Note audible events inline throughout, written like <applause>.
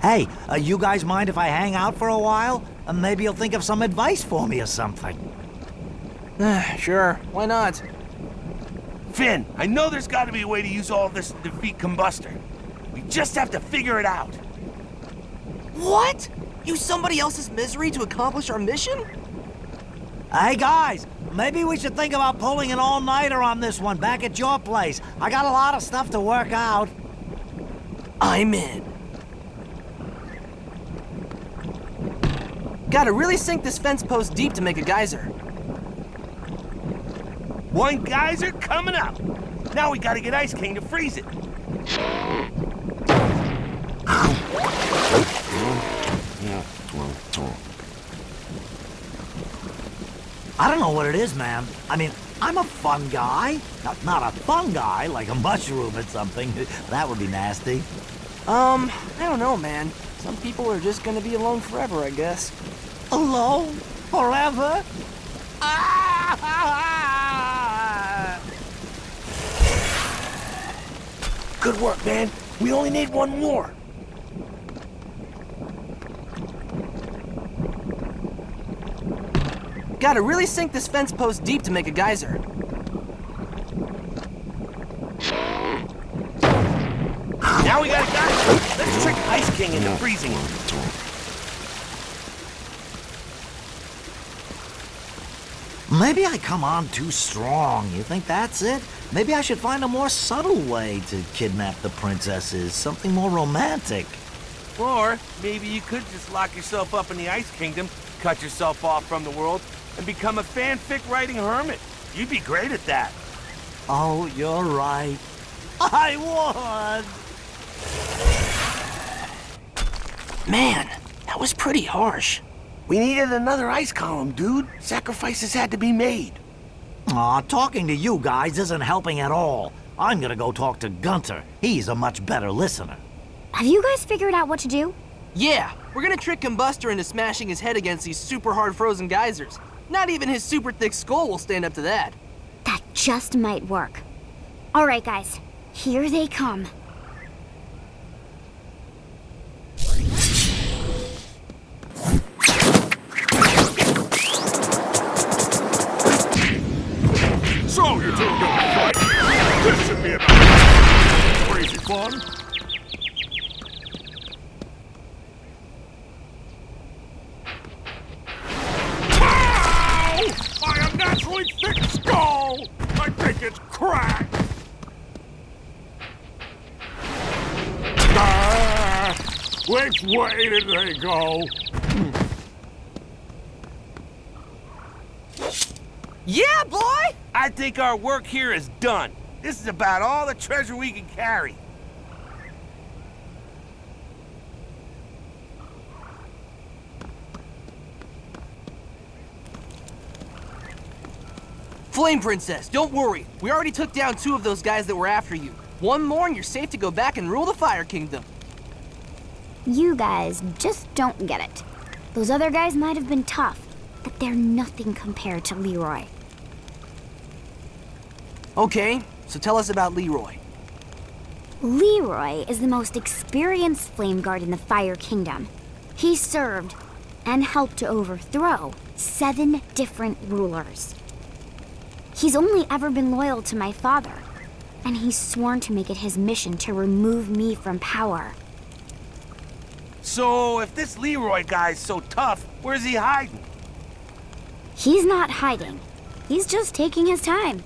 Hey, uh, you guys mind if I hang out for a while? Uh, maybe you'll think of some advice for me or something. <sighs> sure, why not? Finn, I know there's got to be a way to use all this to defeat Combustor. We just have to figure it out. What? Use somebody else's misery to accomplish our mission? Hey guys, maybe we should think about pulling an all-nighter on this one back at your place. I got a lot of stuff to work out. I'm in. Gotta really sink this fence post deep to make a geyser. One geyser coming up. Now we gotta get Ice King to freeze it. I don't know what it is, man. I mean, I'm a fun guy. Not, not a fun guy, like a mushroom or something. <laughs> that would be nasty. Um, I don't know, man. Some people are just gonna be alone forever, I guess. Alone? Forever? Ah! Good work, man. We only need one more. Gotta really sink this fence post deep to make a geyser. Now we got a geyser. Let's trick Ice King into freezing it. Maybe I come on too strong. You think that's it? Maybe I should find a more subtle way to kidnap the princesses. Something more romantic. Or maybe you could just lock yourself up in the Ice Kingdom, cut yourself off from the world, and become a fanfic writing hermit. You'd be great at that. Oh, you're right. <laughs> I won! Man, that was pretty harsh. We needed another ice column, dude. Sacrifices had to be made. Aw, talking to you guys isn't helping at all. I'm gonna go talk to Gunter. He's a much better listener. Have you guys figured out what to do? Yeah, we're gonna trick Combustor into smashing his head against these super hard frozen geysers. Not even his super thick skull will stand up to that. That just might work. All right, guys. Here they come. Crazy fun. Ow! My unnaturally thick skull! I think it's cracked! Ah, which way did they go? Yeah, boy! I think our work here is done. This is about all the treasure we can carry. Flame Princess, don't worry. We already took down two of those guys that were after you. One more and you're safe to go back and rule the Fire Kingdom. You guys just don't get it. Those other guys might have been tough, but they're nothing compared to Leroy. Okay, so tell us about Leroy. Leroy is the most experienced flame guard in the Fire Kingdom. He served and helped to overthrow seven different rulers. He's only ever been loyal to my father, and he's sworn to make it his mission to remove me from power. So, if this Leroy guy's so tough, where's he hiding? He's not hiding. He's just taking his time.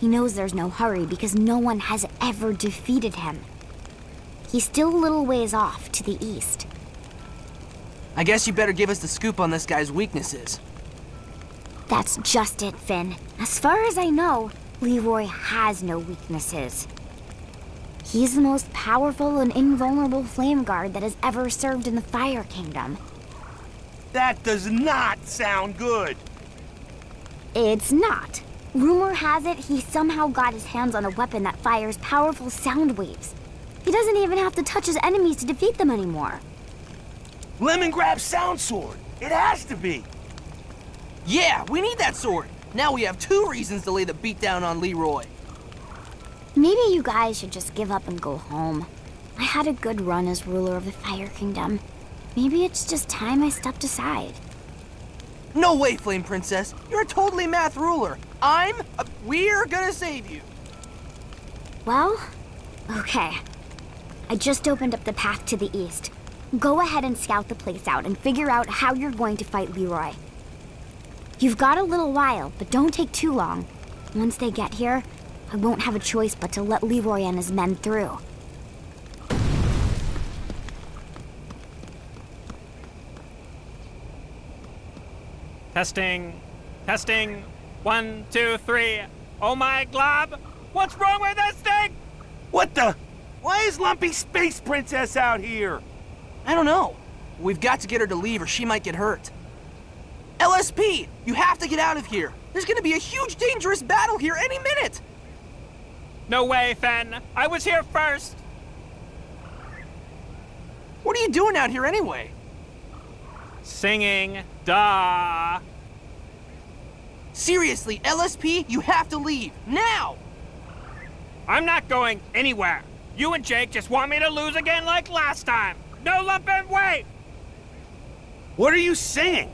He knows there's no hurry because no one has ever defeated him. He's still a little ways off to the east. I guess you better give us the scoop on this guy's weaknesses. That's just it, Finn. As far as I know, Leroy has no weaknesses. He's the most powerful and invulnerable flame guard that has ever served in the Fire Kingdom. That does not sound good. It's not. Rumor has it he somehow got his hands on a weapon that fires powerful sound waves. He doesn't even have to touch his enemies to defeat them anymore. Lemongrab Sound Sword. It has to be. Yeah, we need that sword. Now we have two reasons to lay the beat down on Leroy. Maybe you guys should just give up and go home. I had a good run as ruler of the Fire Kingdom. Maybe it's just time I stepped aside. No way, Flame Princess. You're a totally math ruler. I'm. Uh, we're gonna save you. Well, okay. I just opened up the path to the east. Go ahead and scout the place out and figure out how you're going to fight Leroy. You've got a little while, but don't take too long. Once they get here, I won't have a choice but to let Leroy and his men through. Testing. Testing. One, two, three. Oh my glob! What's wrong with this thing? What the? Why is Lumpy Space Princess out here? I don't know. We've got to get her to leave or she might get hurt. LSP, you have to get out of here. There's gonna be a huge dangerous battle here any minute. No way, Finn. I was here first. What are you doing out here anyway? Singing. Duh. Seriously, LSP, you have to leave. Now! I'm not going anywhere. You and Jake just want me to lose again like last time. No lumpin' wait! What are you saying?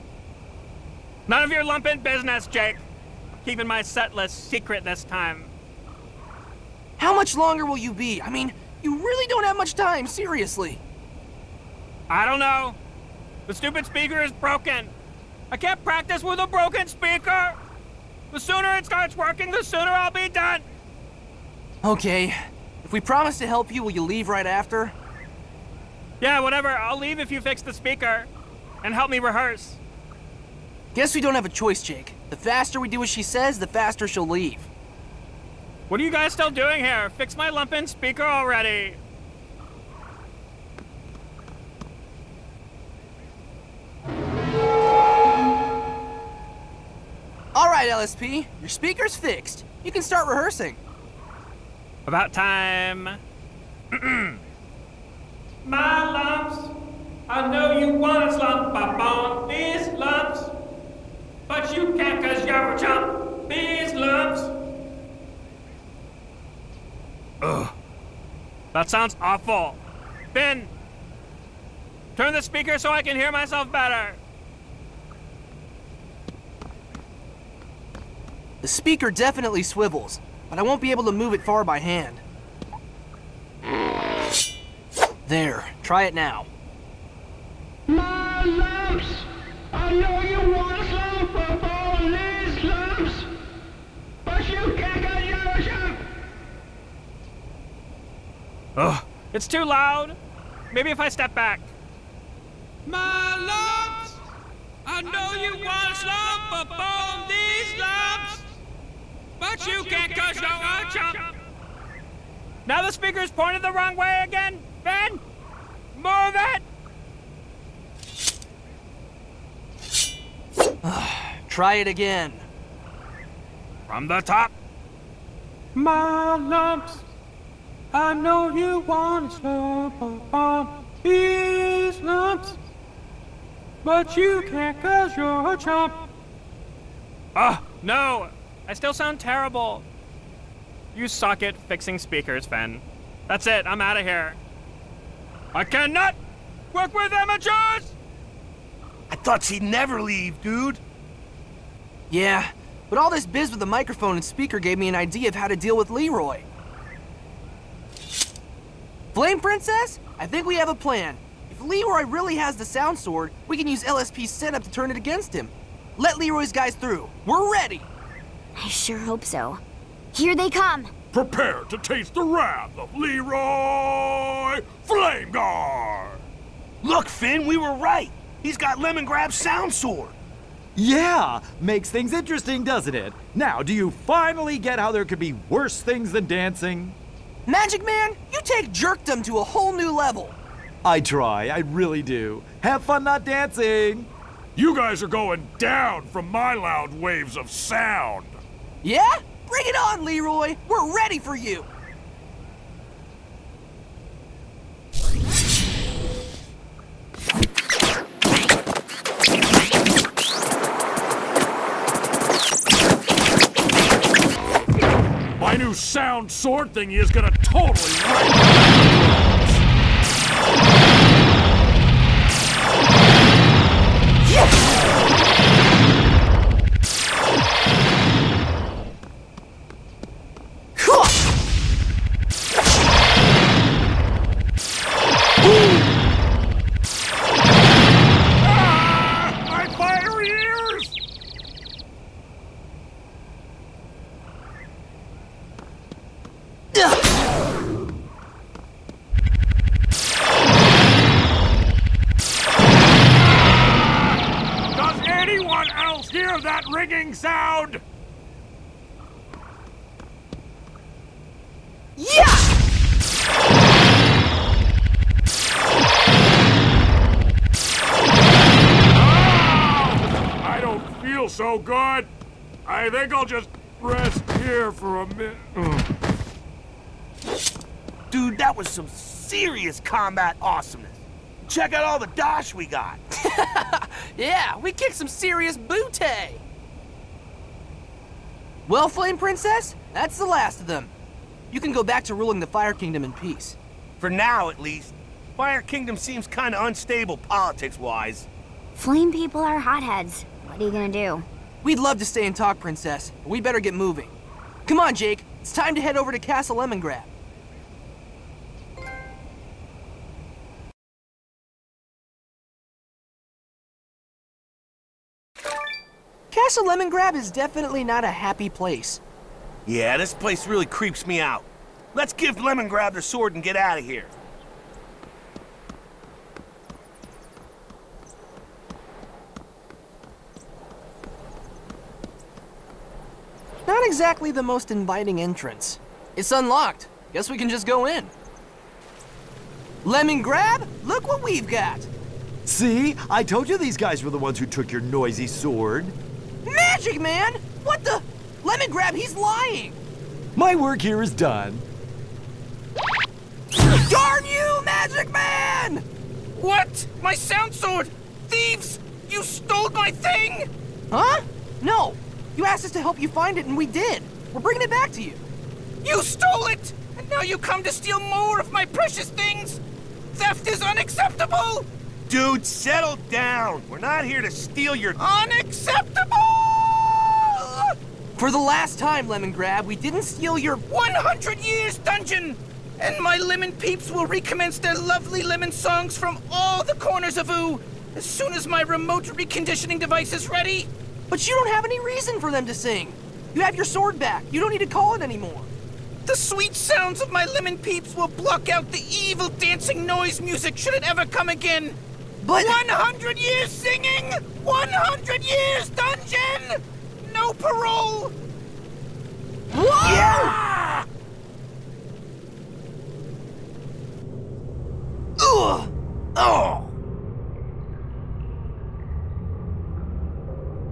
None of your lumpin' business, Jake. Keeping my set list secret this time. How much longer will you be? I mean, you really don't have much time, seriously. I don't know. The stupid speaker is broken. I can't practice with a broken speaker. The sooner it starts working, the sooner I'll be done. Okay. If we promise to help you, will you leave right after? Yeah, whatever. I'll leave if you fix the speaker. And help me rehearse. Guess we don't have a choice, Jake. The faster we do as she says, the faster she'll leave. What are you guys still doing here? Fix my lumpin' speaker already. All right, LSP, your speaker's fixed. You can start rehearsing. About time. <clears throat> my lumps. I know you want to slump up on these lumps. But you can't cause you're a chump. These lumps. Ugh. That sounds awful. Ben, turn the speaker so I can hear myself better. The speaker definitely swivels, but I won't be able to move it far by hand. There, try it now. My lumps! I know you want Ugh, it's too loud. Maybe if I step back. My lumps! I know you want to slump up on these lumps, but you can't cause you're a. Now the speaker's pointed the wrong way again. Ben, move it! Try it again. From the top. My lumps. I know you want to slump up on these lumps. But you can't cause you're a chump. Ah, no. I still sound terrible. You suck at fixing speakers, Finn. That's it. I'm out of here. I cannot work with amateurs! I thought she'd never leave, dude. Yeah, but all this biz with the microphone and speaker gave me an idea of how to deal with Leroy. Flame Princess, I think we have a plan. If Leroy really has the sound sword, we can use LSP's setup to turn it against him. Let Leroy's guys through. We're ready. I sure hope so. Here they come. Prepare to taste the wrath of Leroy Flameguard! Look, Finn, we were right. He's got Lemongrab's sound sword. Yeah, makes things interesting, doesn't it? Now, do you finally get how there could be worse things than dancing? Magic Man, you take jerkdom to a whole new level. I try, I really do. Have fun not dancing. You guys are going down from my loud waves of sound. Yeah? Bring it on, Leroy. We're ready for you. Sound sword thingy is gonna totally wreck crackling sound! Yeah! I don't feel Oh, so good. I think I'll just rest here for a minute. Dude, that was some serious combat awesomeness. Check out all the dosh we got. <laughs> Yeah, we kicked some serious booty. Well, Flame Princess, that's the last of them. You can go back to ruling the Fire Kingdom in peace. For now, at least. Fire Kingdom seems kind of unstable politics-wise. Flame people are hotheads. What are you gonna do? We'd love to stay and talk, Princess, we better get moving. Come on, Jake. It's time to head over to Castle Lemongrab. Castle Lemongrab is definitely not a happy place. Yeah, this place really creeps me out. Let's give Lemongrab their sword and get out of here. Exactly the most inviting entrance. It's unlocked. Guess we can just go in. Lemongrab, look what we've got. See? I told you these guys were the ones who took your noisy sword. Magic Man! What the? Lemongrab, he's lying! My work here is done. Darn you, Magic Man! What? My sound sword! Thieves! You stole my thing! Huh? No. You asked us to help you find it, and we did. We're bringing it back to you. You stole it! And now you come to steal more of my precious things! Theft is unacceptable! Dude, settle down. We're not here to steal your... Unacceptable! For the last time, Lemongrab, we didn't steal your. 100 years dungeon! And my lemon peeps will recommence their lovely lemon songs from all the corners of Ooo as soon as my remote reconditioning device is ready. But you don't have any reason for them to sing. You have your sword back. You don't need to call it anymore. The sweet sounds of my lemon peeps will block out the evil dancing noise music should it ever come again. But. 100 years singing! 100 years dungeon! No parole! Whoa! Yeah! Ugh! Oh!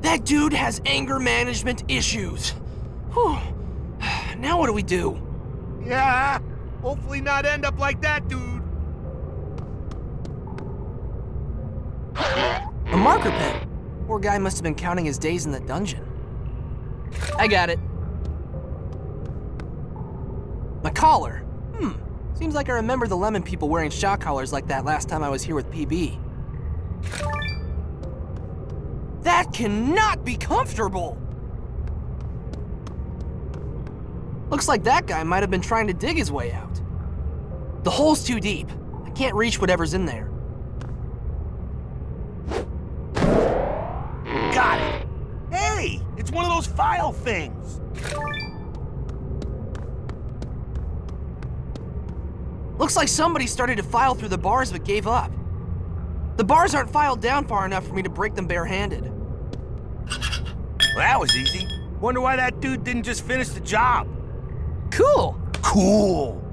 That dude has anger management issues. Whew. Now what do we do? Yeah, hopefully not end up like that, dude. A marker pen. Poor guy must have been counting his days in the dungeon. I got it. My collar. Hmm. Seems like I remember the lemon people wearing shock collars like that last time I was here with PB. That cannot be comfortable! Looks like that guy might have been trying to dig his way out. The hole's too deep. I can't reach whatever's in there. Got it. Hey, it's one of those file things. Looks like somebody started to file through the bars but gave up. The bars aren't filed down far enough for me to break them barehanded. Well, that was easy. Wonder why that dude didn't just finish the job. Cool! Cool.